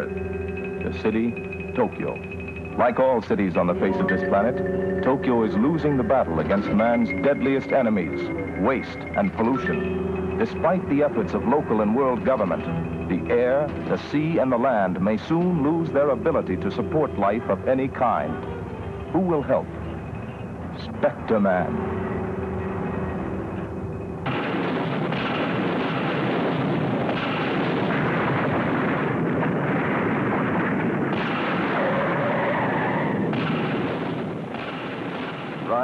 Earth. The city, Tokyo. Like all cities on the face of this planet, Tokyo is losing the battle against man's deadliest enemies, waste and pollution. Despite the efforts of local and world government, the air, the sea, and the land may soon lose their ability to support life of any kind. Who will help? Spectreman.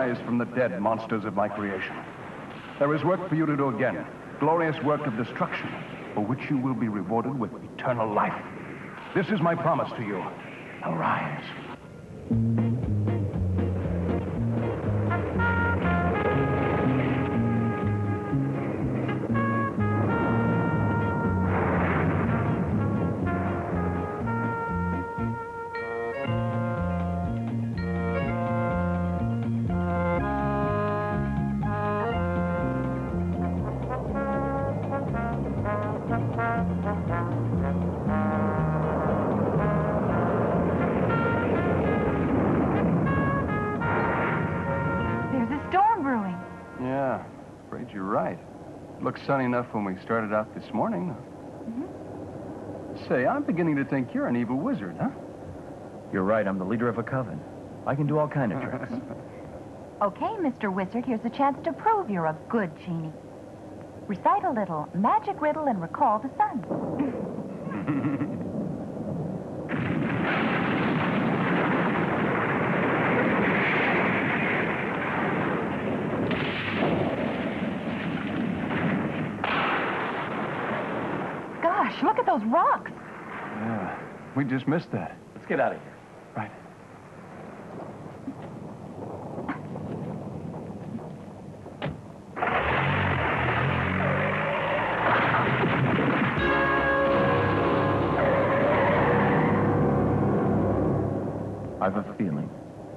Rise from the dead, monsters of my creation. There is work for you to do again. Glorious work of destruction, for which you will be rewarded with eternal life. This is my promise to you. Now looked sunny enough when we started out this morning. Mm-hmm. Say, I'm beginning to think you're an evil wizard, huh? You're right, I'm the leader of a coven. I can do all kind of tricks. Okay, Mr. Wizard, here's a chance to prove you're a good genie. Recite a little magic riddle and recall the sun. Gosh, look at those rocks. Yeah, we just missed that. Let's get out of here. Right. I've a feeling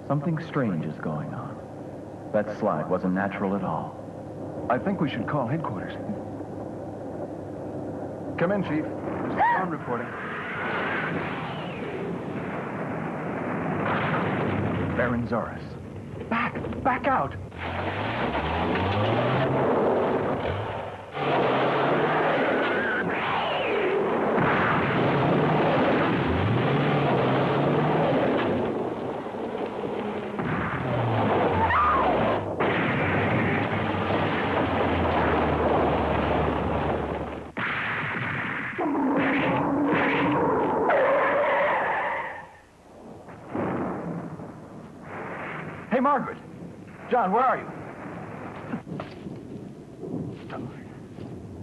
something strange is going on. That slide wasn't natural at all. I think we should call headquarters. Come in, Chief. Stone reporting. Baron Zoris. Back! Back out! Hey, Margaret! John, where are you?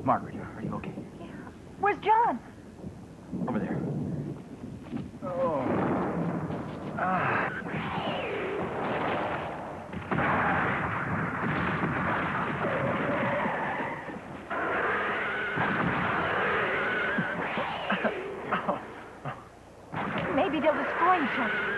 Margaret, are you okay? Where's John? Over there. Maybe they'll destroy each other.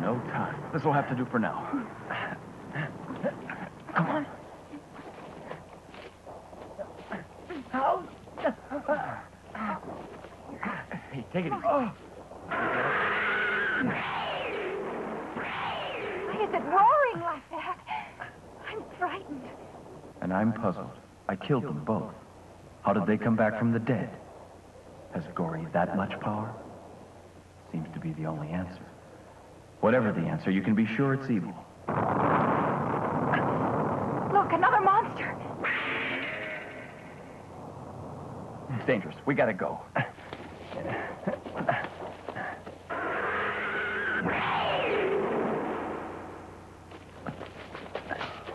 No time. This will have to do for now. Come on. Hey, take it easy. Oh. Why is it roaring like that? I'm frightened. And I'm puzzled. I killed them both. How did they come back from the dead? Has Gory that much power? Seems to be the only answer. Whatever the answer, you can be sure it's evil. Look, another monster. It's dangerous. We gotta go.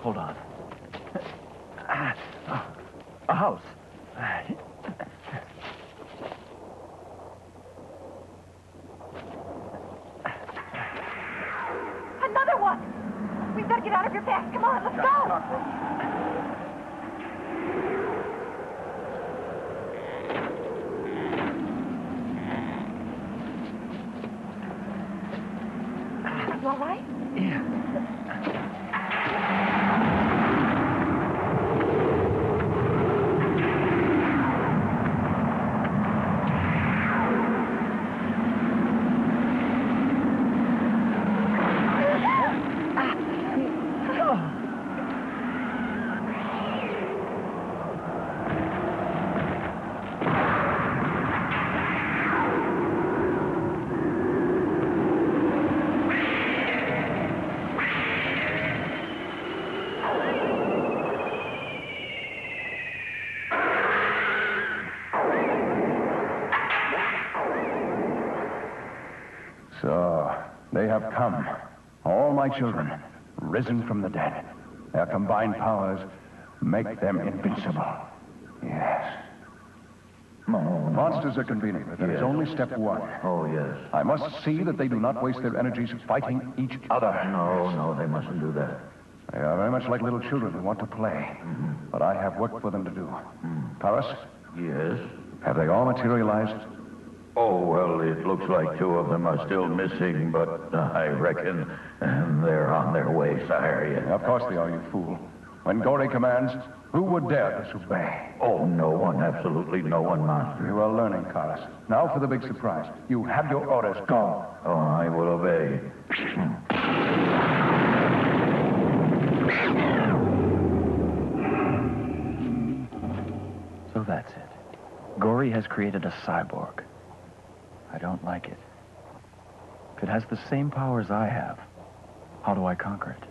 Hold on. A house. My children, risen from the dead. Their combined powers make them invincible. Yes. Monsters are convenient, but that is only step one. Oh, yes. I must see that they do not waste their energies fighting each other. No, no, they mustn't do that. They are very much like little children who want to play. Mm-hmm. But I have work for them to do. Mm-hmm. Karas, Yes? have they all materialized? Oh, well, it looks like two of them are still missing, but I reckon uh, they're on their way, sire. Yes. Of course they are, you fool. When Gory commands, who would dare disobey? Oh, no one, absolutely no one, Master. You are learning, Karas. Now for the big surprise. You have your orders. Go. Oh, I will obey. So that's it. Gory has created a cyborg. I don't like it. If it has the same powers I have, how do I conquer it?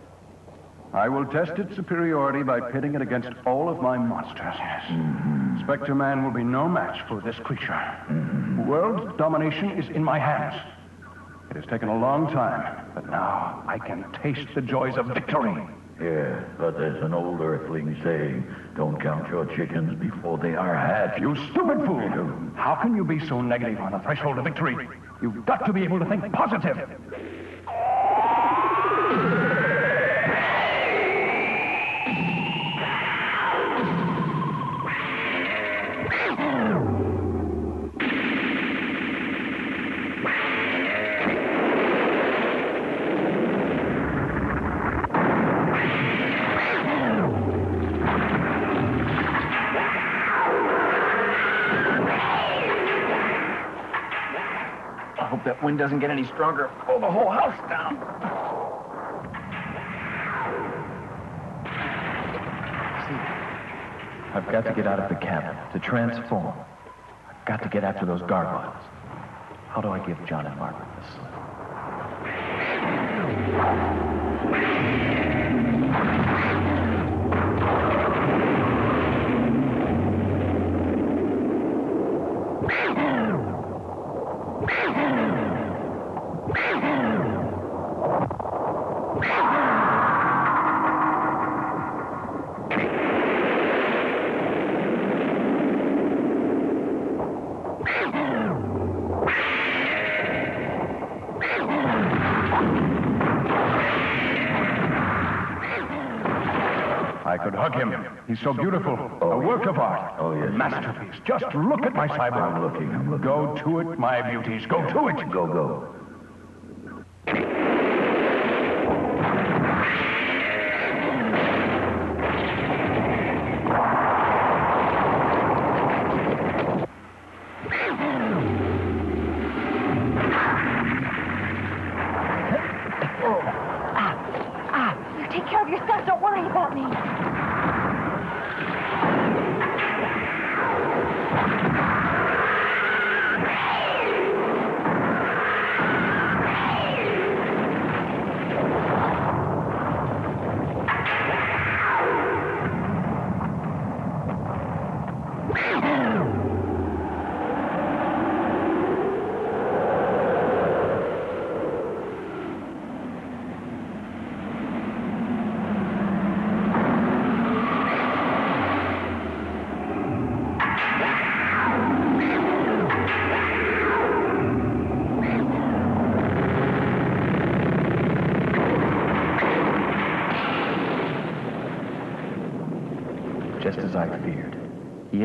I will test its superiority by pitting it against all of my monsters, yes. Mm-hmm. Spectreman will be no match for this creature. Mm-hmm. World domination is in my hands. It has taken a long time, but now I can taste the joys of victory. Yes, but there's an old earthling saying, don't count your chickens before they are hatched. You stupid fool! How can you be so negative on the threshold of victory? You've got to be able to think positive. Wind doesn't get any stronger. Blow the whole house down. See, I've got to get out of the cabin to transform. I've got to get after those gargoyles. How do I give John and Margaret the slip? I could hug him. He's so beautiful. a work of art. Oh, yes. A masterpiece. Just look at my cyborg. I'm looking, I'm looking. Go to it, my beauties. Go to it. Go, go.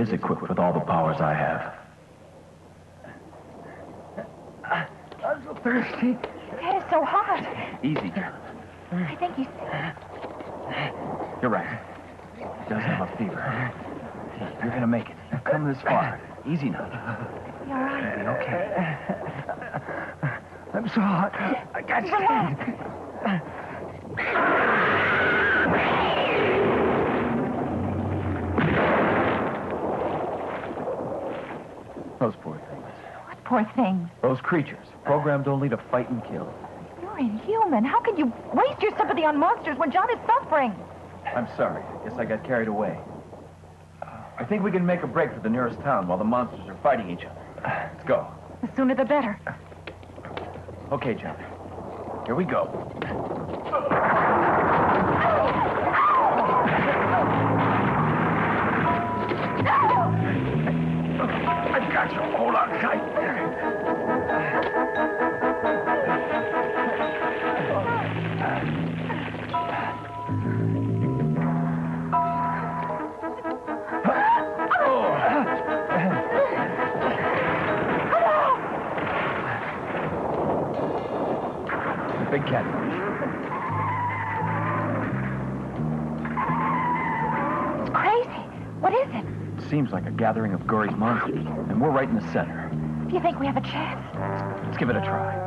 Is equipped with all the powers I have. I'm so thirsty. His head is so hot. Easy, John. I think he's... You're right. He does have a fever. You're gonna make it. You've come this far. Easy now. You're all right. Be okay. I'm so hot. I got Relax. Those poor things. What poor things. Those creatures, programmed only to fight and kill. You're inhuman. How can you waste your sympathy on monsters when John is suffering? I'm sorry. I Guess I got carried away. Uh, I think we can make a break for the nearest town while the monsters are fighting each other. Let's go. The sooner the better. Okay, John. Here we go. I've got you. Hold on tight. Big cat. It's crazy. What is it? it? Seems like a gathering of Gory's monsters, and we're right in the center. Do you think we have a chance? Let's give it a try.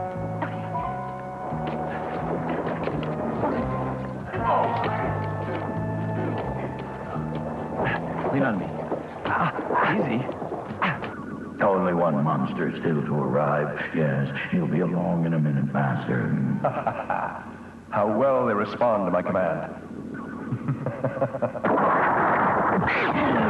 Monster still to arrive. Yes, he'll be along in a minute, Master. How well they respond to my command.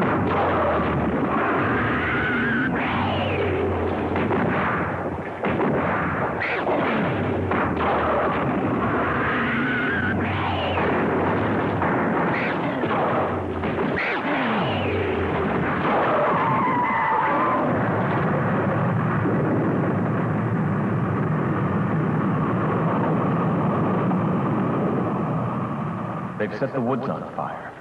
set the woods on fire.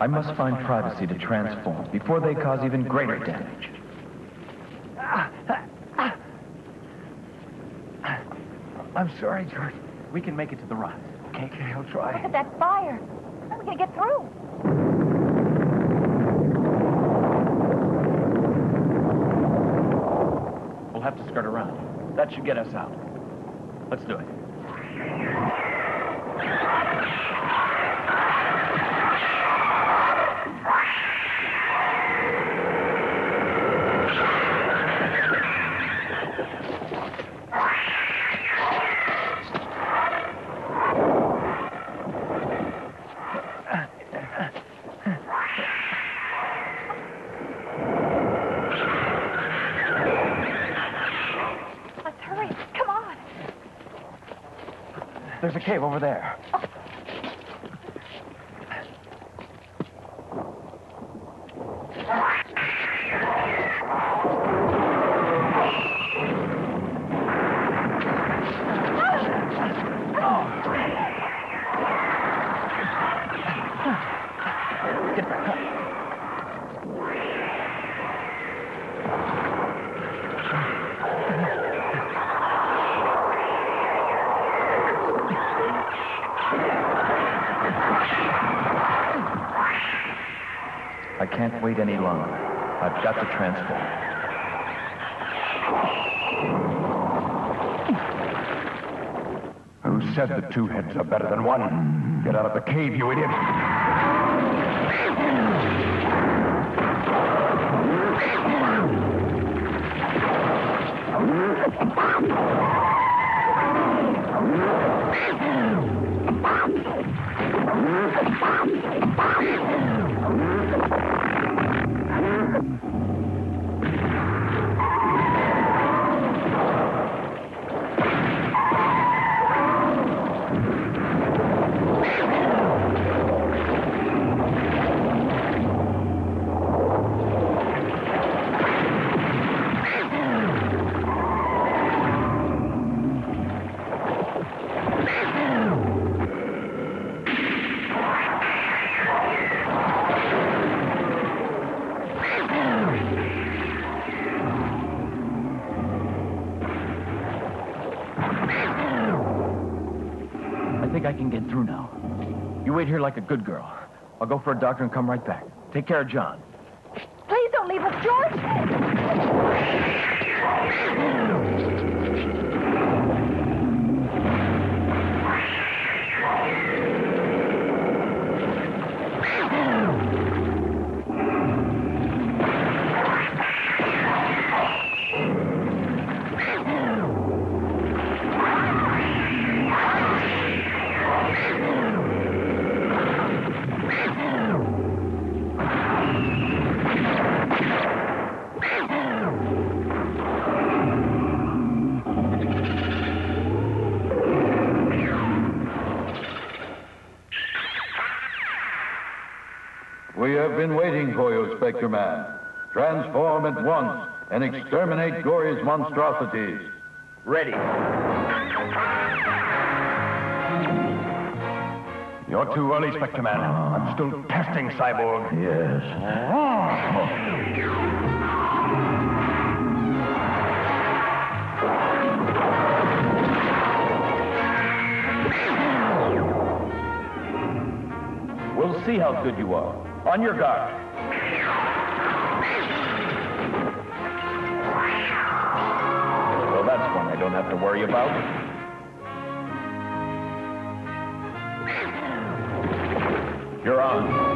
I must find privacy to transform before they cause even greater damage. I'm sorry, George. We can make it to the rise, okay? Okay, I'll try. Look at that fire. How are we going to get through? We'll have to skirt around. That should get us out. Let's do it. Cave over there. I can't wait any longer. I've got to transform. Who said the two heads are better than one? Get out of the cave, you idiot! Mm-hmm. Through now. You wait here like a good girl. I'll go for a doctor and come right back. Take care of John. Please don't leave us, George! Have been waiting for you, Spectreman. Transform at once and exterminate Gory's monstrosities. Ready. You're too early, Spectreman. I'm still testing Cyborg. Yes. We'll see how good you are. On your guard. Well, that's one I don't have to worry about. You're on.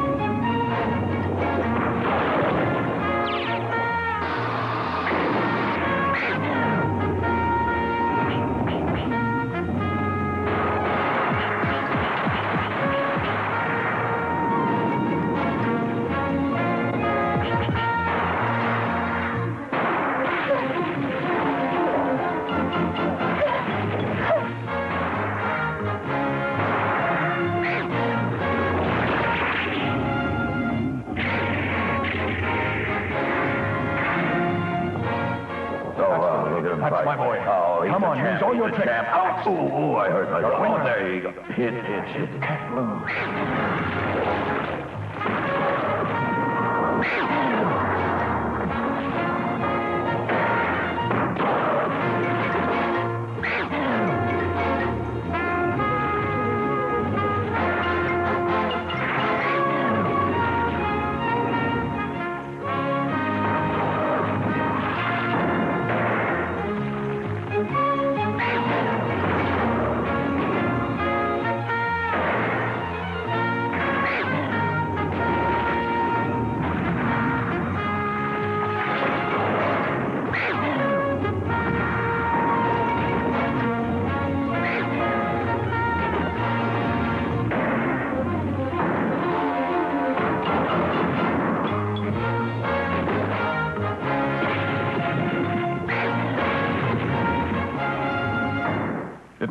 Look at him That's my boy. Oh, Come on, champ. use all your tricks. champ. Oh, ooh, ooh, I hurt myself. Oh, there you go. Hit, hit, hit. Didn't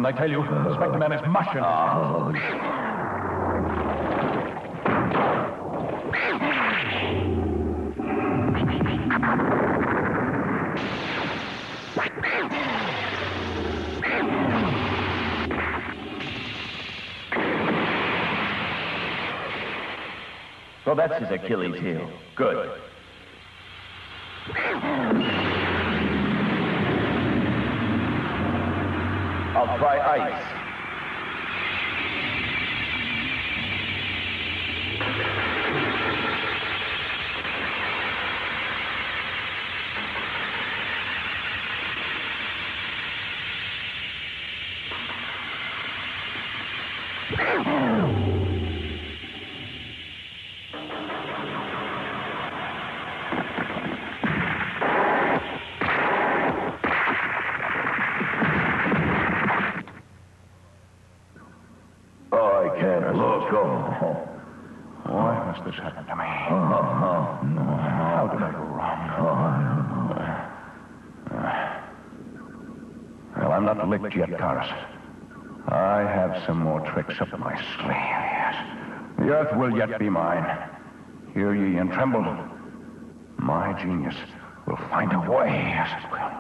I tell you? Spectreman is mushing. Oh, So that's his Achilles heel. Good. I'll try ice. Look. Oh, Why must this happen to me? oh, no. How did I go wrong? Oh, I don't know. Well, I'm not licked yet, Taurus. I have some more tricks up my sleeve, yes. The earth will yet be mine. Hear ye and tremble. My genius will find a way, yes, it will.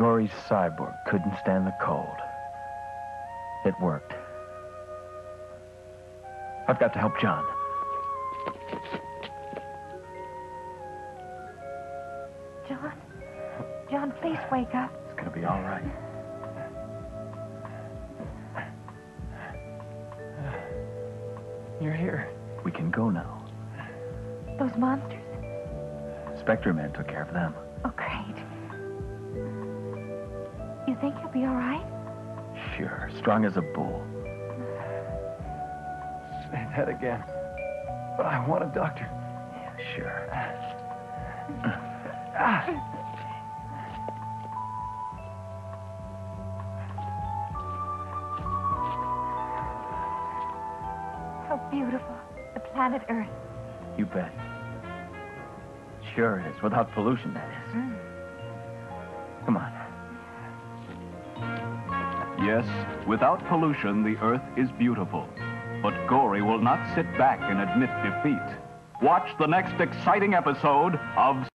Gory's cyborg couldn't stand the cold. It worked. I've got to help John. John? John, please wake up. It's gonna be all right. You're here. We can go now. Those monsters? Spectreman took care of them. Think you'll be all right? Sure, strong as a bull. Say that again. But I want a doctor. Sure. How beautiful. The planet Earth. You bet. Sure it is. Without pollution, that is. Hmm. Come on. Yes, without pollution, the Earth is beautiful. But Gory will not sit back and admit defeat. Watch the next exciting episode of